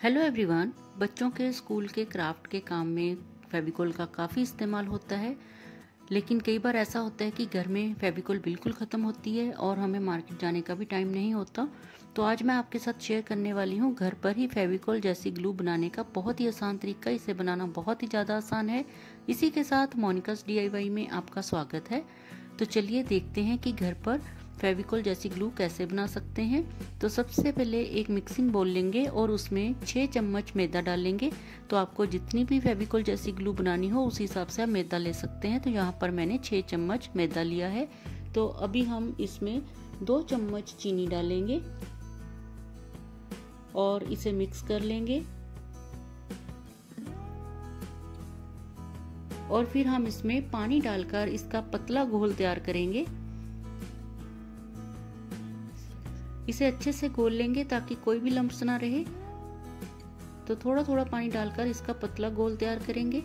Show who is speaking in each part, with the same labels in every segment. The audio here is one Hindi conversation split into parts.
Speaker 1: हेलो एवरीवन बच्चों के स्कूल के क्राफ्ट के काम में फेविकोल का काफ़ी इस्तेमाल होता है, लेकिन कई बार ऐसा होता है कि घर में फेविकोल बिल्कुल ख़त्म होती है और हमें मार्केट जाने का भी टाइम नहीं होता। तो आज मैं आपके साथ शेयर करने वाली हूँ, घर पर ही फेविकोल जैसी ग्लू बनाने का बहुत ही आसान तरीका। इसे बनाना बहुत ही ज़्यादा आसान है। इसी के साथ मोनिकास डी में आपका स्वागत है। तो चलिए देखते हैं कि घर पर फेविकोल जैसी ग्लू कैसे बना सकते हैं? तो सबसे पहले एक मिक्सिंग बोल लेंगे और उसमें छः चम्मच मैदा डालेंगे तो आपको जितनी भी फेविकोल जैसी ग्लू बनानी हो, उस हिसाब से आप मैदा ले सकते हैं। तो यहाँ पर मैंने छः चम्मच मैदा लिया है। तो अभी हम इसमें दो चम्मच चीनी डालेंगे और इसे मिक्स कर लेंगे। और फिर हम इसमें पानी डालकर इसका पतला घोल तैयार करेंगे। इसे अच्छे से गोल लेंगे ताकि कोई भी लम्ब ना रहे। तो थोड़ा थोड़ा पानी डालकर इसका पतला गोल तैयार करेंगे।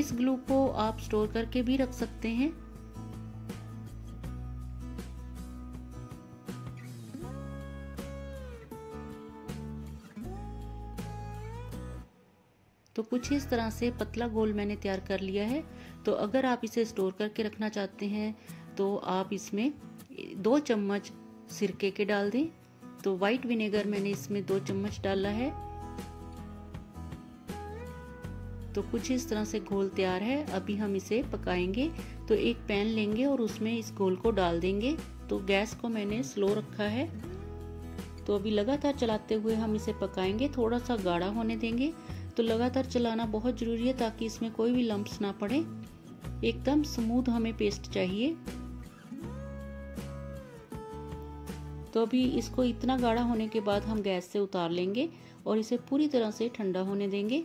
Speaker 1: इस ग्लू को आप स्टोर करके भी रख सकते हैं। तो कुछ इस तरह से पतला गोल मैंने तैयार कर लिया है। तो अगर आप इसे स्टोर करके रखना चाहते हैं तो आप इसमें दो चम्मच सिरके के डाल दें। तो वाइट विनेगर मैंने इसमें दो चम्मच डाला है। तो कुछ इस तरह से घोल तैयार है। अभी हम इसे पकाएँगे। तो एक पैन लेंगे और उसमें इस घोल को डाल देंगे। तो गैस को मैंने स्लो रखा है। तो अभी लगातार चलाते हुए हम इसे पकाएँगे। थोड़ा सा गाढ़ा होने देंगे। तो लगातार चलाना बहुत ज़रूरी है ताकि इसमें कोई भी लम्ब्स ना पड़े। एकदम स्मूथ हमें पेस्ट चाहिए। तो अभी इसको इतना गाढ़ा होने के बाद हम गैस से उतार लेंगे और इसे पूरी तरह से ठंडा होने देंगे।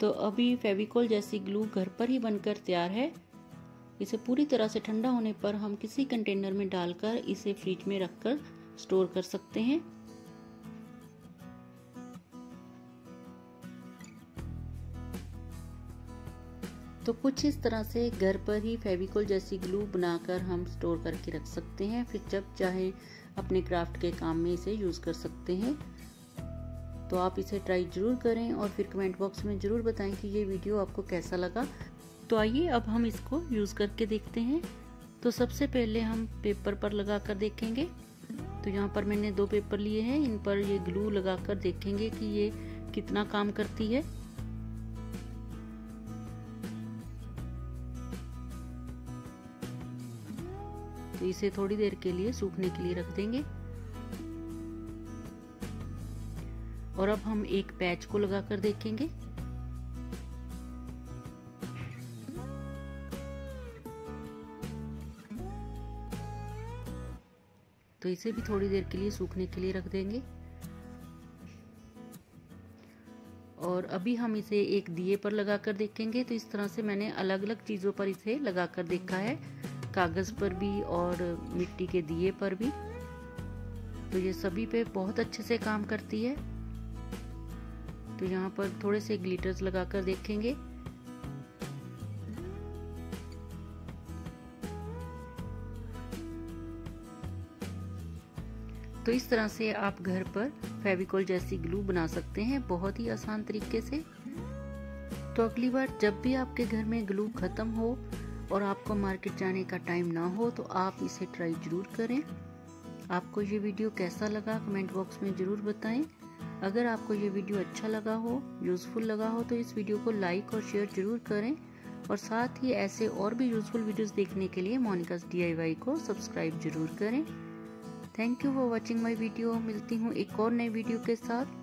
Speaker 1: तो अभी फेविकोल जैसी ग्लू घर पर ही बनकर तैयार है। इसे पूरी तरह से ठंडा होने पर हम किसी कंटेनर में डालकर इसे फ्रिज में रखकर स्टोर कर सकते हैं। तो कुछ इस तरह से घर पर ही फेविकोल जैसी ग्लू बनाकर हम स्टोर करके रख सकते हैं, फिर जब चाहे अपने क्राफ्ट के काम में इसे यूज़ कर सकते हैं। तो आप इसे ट्राई ज़रूर करें और फिर कमेंट बॉक्स में ज़रूर बताएँ कि ये वीडियो आपको कैसा लगा। तो आइए अब हम इसको यूज़ करके देखते हैं। तो सबसे पहले हम पेपर पर लगा कर देखेंगे। तो यहाँ पर मैंने दो पेपर लिए हैं, इन पर ये ग्लू लगा कर देखेंगे कि ये कितना काम करती है। तो इसे थोड़ी देर के लिए सूखने के लिए रख देंगे। और अब हम एक पैच को लगा कर देखेंगे। तो इसे भी थोड़ी देर के लिए सूखने के लिए रख देंगे। और अभी हम इसे एक दिए पर लगा कर देखेंगे। तो इस तरह से मैंने अलग अलग चीज़ों पर इसे लगा कर देखा है। कागज़ पर भी और मिट्टी के दिए पर भी। तो ये सभी पे बहुत अच्छे से काम करती है। तो यहाँ पर थोड़े से ग्लिटर्स लगा कर देखेंगे। तो इस तरह से आप घर पर फेविकोल जैसी ग्लू बना सकते हैं बहुत ही आसान तरीके से। तो अगली बार जब भी आपके घर में ग्लू ख़त्म हो और आपको मार्केट जाने का टाइम ना हो तो आप इसे ट्राई ज़रूर करें। आपको ये वीडियो कैसा लगा कमेंट बॉक्स में ज़रूर बताएँ। अगर आपको ये वीडियो अच्छा लगा हो, यूज़फुल लगा हो तो इस वीडियो को लाइक और शेयर ज़रूर करें। और साथ ही ऐसे और भी यूज़फुल वीडियोस देखने के लिए मोनिकास डी को सब्सक्राइब ज़रूर करें। Thank you for watching my video मिलती हूँ एक और नए वीडियो के साथ।